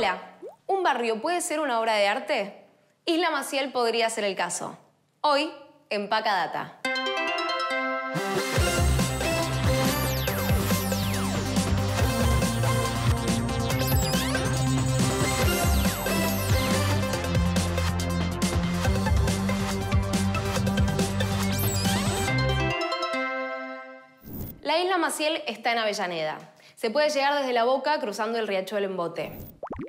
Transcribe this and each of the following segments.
Hola, ¿un barrio puede ser una obra de arte? Isla Maciel podría ser el caso. Hoy, en Paca Data. La isla Maciel está en Avellaneda. Se puede llegar desde la boca cruzando el riachuelo en bote.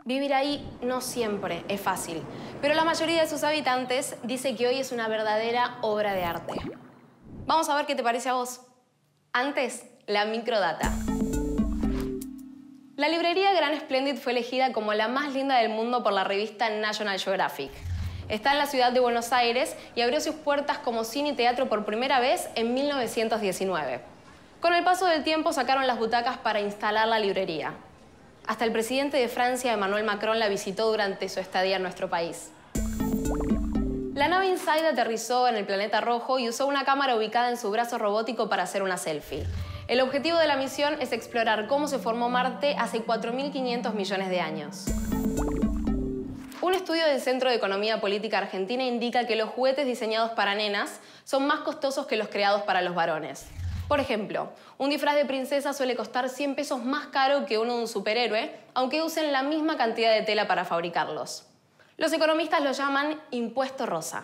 Vivir ahí no siempre es fácil, pero la mayoría de sus habitantes dice que hoy es una verdadera obra de arte. Vamos a ver qué te parece a vos. Antes, la microdata. La librería Gran Splendid fue elegida como la más linda del mundo por la revista National Geographic. Está en la ciudad de Buenos Aires y abrió sus puertas como cine y teatro por primera vez en 1919. Con el paso del tiempo sacaron las butacas para instalar la librería. Hasta el presidente de Francia, Emmanuel Macron, la visitó durante su estadía en nuestro país. La nave Inside aterrizó en el planeta rojo y usó una cámara ubicada en su brazo robótico para hacer una selfie. El objetivo de la misión es explorar cómo se formó Marte hace 4.500 millones de años. Un estudio del Centro de Economía Política Argentina indica que los juguetes diseñados para nenas son más costosos que los creados para los varones. Por ejemplo, un disfraz de princesa suele costar 100 pesos más caro que uno de un superhéroe, aunque usen la misma cantidad de tela para fabricarlos. Los economistas lo llaman impuesto rosa.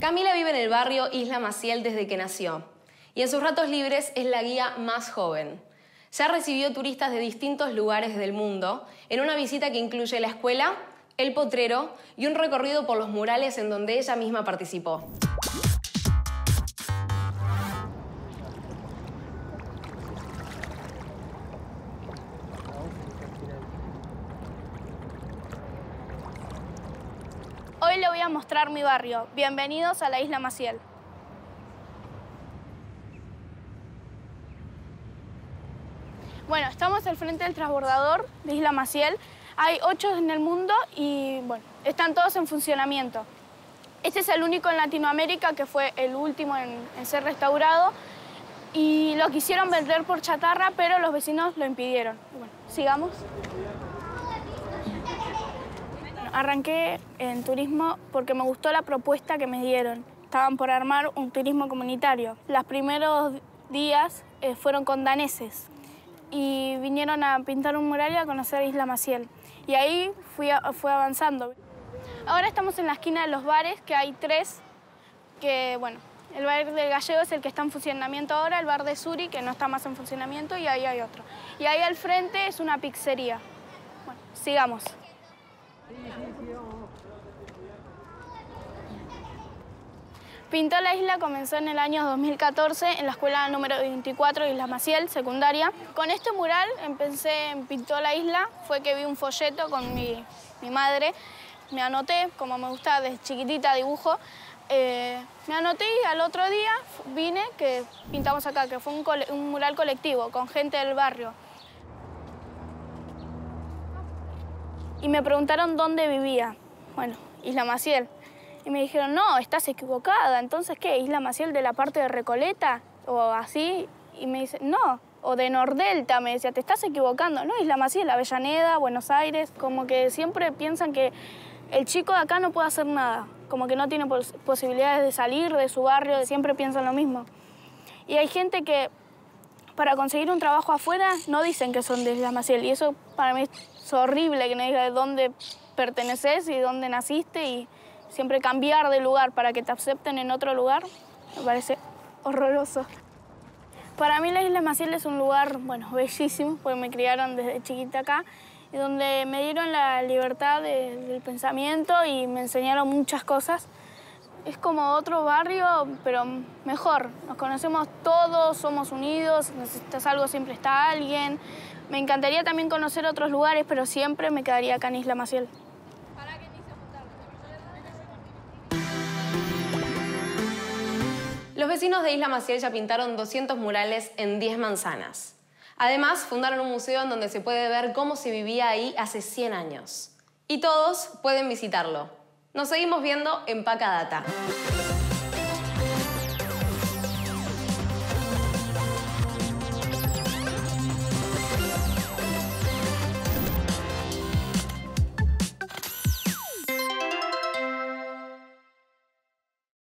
Camila vive en el barrio Isla Maciel desde que nació y en sus ratos libres es la guía más joven. Ya recibió turistas de distintos lugares del mundo en una visita que incluye la escuela el potrero y un recorrido por los murales en donde ella misma participó. Hoy le voy a mostrar mi barrio. Bienvenidos a la Isla Maciel. Bueno, estamos al frente del transbordador de Isla Maciel. Hay ocho en el mundo y bueno, están todos en funcionamiento. Este es el único en Latinoamérica que fue el último en, ser restaurado y lo quisieron vender por chatarra, pero los vecinos lo impidieron. Bueno, sigamos. arranqué en turismo porque me gustó la propuesta que me dieron. Estaban por armar un turismo comunitario. Los primeros días eh, fueron con daneses y vinieron a pintar un mural y a conocer Isla Maciel. Y ahí fui, fui avanzando. Ahora estamos en la esquina de los bares, que hay tres, que bueno, el bar del Gallego es el que está en funcionamiento ahora, el bar de Suri, que no está más en funcionamiento, y ahí hay otro. Y ahí al frente es una pizzería. Bueno, sigamos. Pintó la isla comenzó en el año 2014 en la escuela número 24 Isla Maciel, secundaria. Con este mural empecé en Pintó la isla, fue que vi un folleto con mi, madre, me anoté, como me gusta desde chiquitita dibujo, eh, me anoté y al otro día vine, que pintamos acá, que fue un, un mural colectivo con gente del barrio. Y me preguntaron dónde vivía. Bueno, Isla Maciel. Y me dijeron, no, estás equivocada. Entonces, ¿qué? ¿Isla Maciel de la parte de Recoleta? O así. Y me dice, no. O de Nordelta, me decía, te estás equivocando. No, Isla Maciel, Avellaneda, Buenos Aires. Como que siempre piensan que el chico de acá no puede hacer nada. Como que no tiene posibilidades de salir de su barrio. Siempre piensan lo mismo. Y hay gente que para conseguir un trabajo afuera no dicen que son de Isla Maciel. Y eso para mí es horrible que no diga de dónde perteneces y dónde naciste y siempre cambiar de lugar para que te acepten en otro lugar, me parece horroroso. Para mí la isla Maciel es un lugar, bueno, bellísimo, porque me criaron desde chiquita acá, y donde me dieron la libertad del pensamiento y me enseñaron muchas cosas. Es como otro barrio, pero mejor. Nos conocemos todos, somos unidos, necesitas algo, siempre está alguien. Me encantaría también conocer otros lugares, pero siempre me quedaría acá en Isla Maciel. Los vecinos de Isla Maciel ya pintaron 200 murales en 10 manzanas. Además, fundaron un museo en donde se puede ver cómo se vivía ahí hace 100 años. Y todos pueden visitarlo. Nos seguimos viendo en Paca Data.